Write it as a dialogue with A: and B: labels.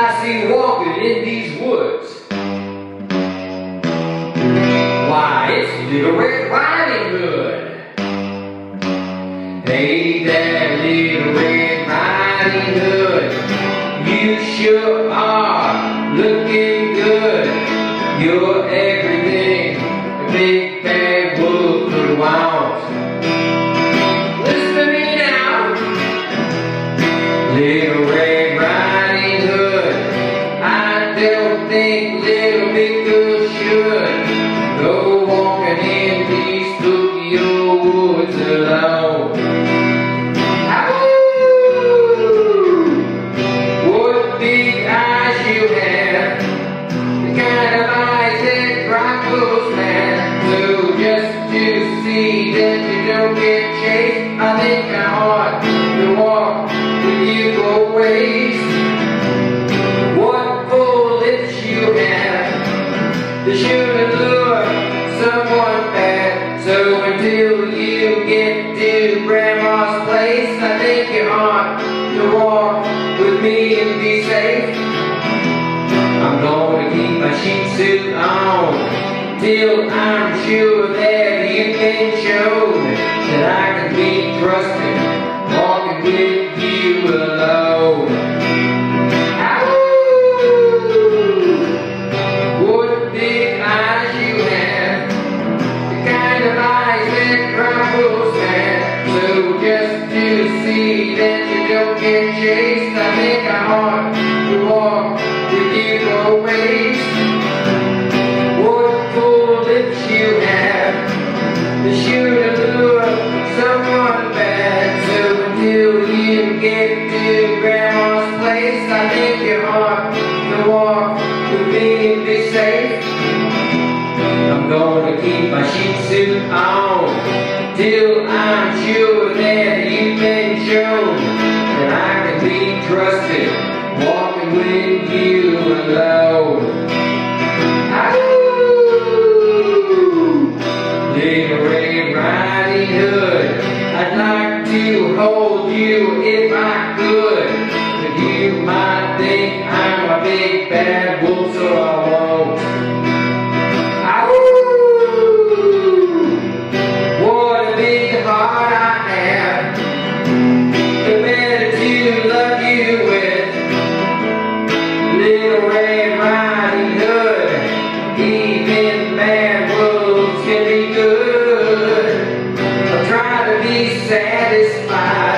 A: I see walking in these woods? Why, it's Little Red Riding Hood. Hey there, Little Red Riding Hood. You sure are looking good. You're everything a big bad wolf could want. Listen to me now. Little the kind of eyes that crackles man. So just to see that you don't get chased, I think I ought to walk with you always. What full lips you have, they should lure someone bad. So me and be safe. I'm gonna keep my sheep suit on till I'm sure that you can show that I can be trusted walking with you alone. You have, the kind of eyes that just to see that don't get chased, I think I ought to walk with you both ways. What full lips you have, the should lure someone bad. So until you get to grandma's place, I think you ought to walk with me and be safe. I'm gonna keep my sheep suit on till I'm sure that you've been sure trusted, walking with you alone. Little Red Riding Hood, I'd like to hold you if I could, but you might think I'm a big bad desse mar.